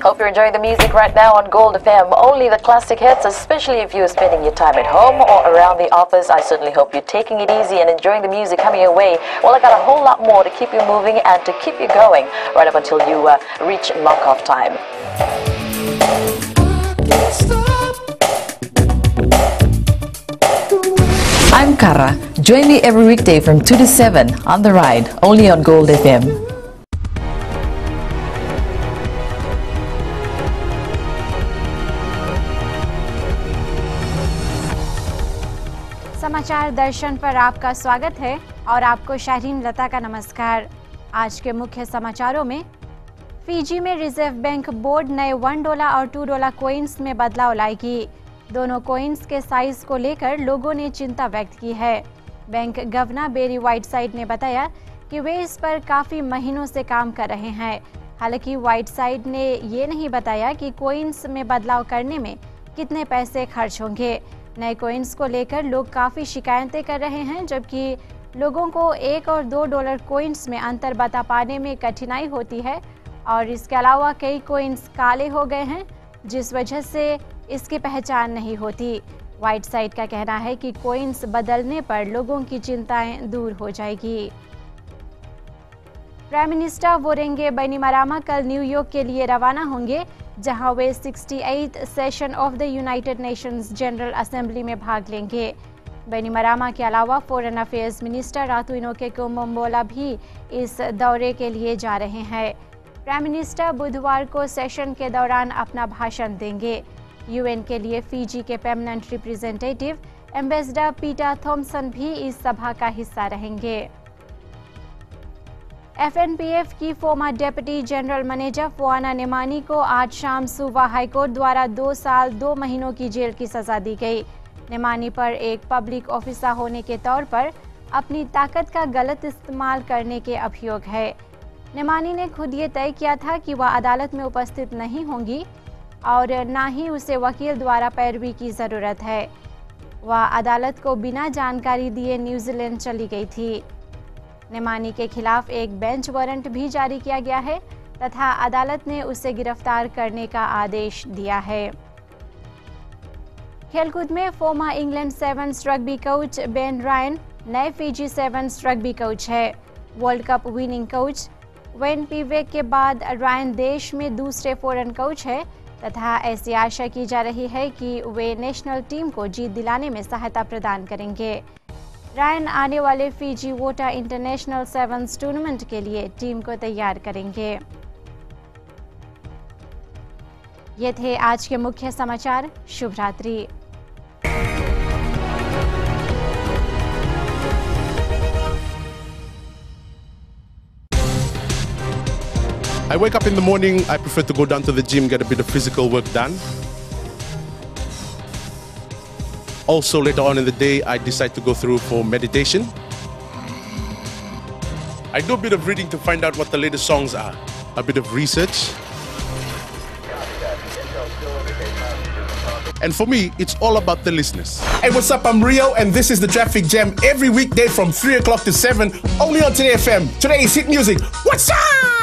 Hope you're enjoying the music right now on Gold FM. Only the classic hits, especially if you're spending your time at home or around the office. I certainly hope you're taking it easy and enjoying the music coming your way. Well, I got a whole lot more to keep you moving and to keep you going right up until you uh, reach knock-off time. I'm Kara. Join me every weekday from 2 to 7 on The Ride, only on Gold FM. समाचार दर्शन पर आपका स्वागत है और आपको शाहीन लता का नमस्कार। आज के मुख्य समाचारों में, फीजी में रिज़र्व बैंक बोर्ड नए वन डोला और टू डोला कोइंस में बदलाव लाएगी। दोनों कोइंस के साइज़ को लेकर लोगों ने चिंता व्यक्त की है। Bank governor Barry Whiteside ने बताया कि वे इस पर काफ़ी महीनों से काम कर रहे हैं। हालाँकि व्हाइट साइड ने ये नहीं बताया कि कोइंस में बदलाव करने में कितने पैसे खर्च होंगे। नए कोइंस को लेकर लोग काफ़ी शिकायतें कर रहे हैं, जबकि लोगों को एक और दो डॉलर कोइंस में अंतर बता पाने में कठिनाई होती है। और इसके अलावा कई कोइंस काले हो गए हैं, जिस वजह से इसकी पहचान नहीं होती। व्हाइट साइड का कहना है कि कोइंस बदलने पर लोगों की चिंताएँ दूर हो जाएगी। प्राइम मिनिस्टर वोरेंगे बैनीमरामा कल न्यूयॉर्क के लिए रवाना होंगे, जहाँ वे 68 session of the United Nations General Assembly में भाग लेंगे। बैनीमरामा के अलावा फॉरेन अफेयर्स मिनिस्टर रातुइनो के कुम्बोला भी इस दौरे के लिए जा रहे हैं। प्राइम मिनिस्टर बुधवार को सेशन के दौरान अपना भाषण देंगे। यूएन के लिए फीजी के permanent representative ambassador Peter Thomson भी इस सभा का हिस्सा रहेंगे। एफएनपीएफ की former deputy general manager Fuana Nemani को आज शाम सूबा हाईकोर्ट द्वारा दो साल, दो महीनों की जेल की सजा दी गई। नेमानी पर एक पब्लिक ऑफिसर होने के तौर पर अपनी ताकत का गलत इस्तेमाल करने के अभियोग है। नेमानी ने खुद ये तय किया था कि वह अदालत में उपस्थित नहीं होंगी और न ही उसे वकील द्वारा पैरवी की ज़रूरत है। वह अदालत को बिना जानकारी दिए न्यूजीलैंड चली गई थी। नेमानी के खिलाफ एक बेंच वारंट भी जारी किया गया है तथा अदालत ने उसे गिरफ़्तार करने का आदेश दिया है। खेलकूद में former England sevens rugby coach Ben Ryan नए फीजी सेवन्स रग्बी कोच है। World cup winning coach Wayne Pivac के बाद रायन देश में दूसरे फॉरेन कोच है तथा ऐसी आशा की जा रही है कि वे नेशनल टीम को जीत दिलाने में सहायता प्रदान करेंगे। रायन आने वाले फीजी वोटा इंटरनेशनल सेवन्स टूर्नामेंट के लिए टीम को तैयार करेंगे ये थे आज के मुख्य समाचार शुभ रात्रि I wake up in the morning, I prefer to go down to the gym, get a bit of physical work done. Also, later on in the day, I decide to go through for meditation. I do a bit of reading to find out what the latest songs are, a bit of research. And for me, it's all about the listeners. Hey, what's up? I'm Rio, and this is the Traffic Jam every weekday from 3 o'clock to 7, only on Today FM. Today's hit music. What's up?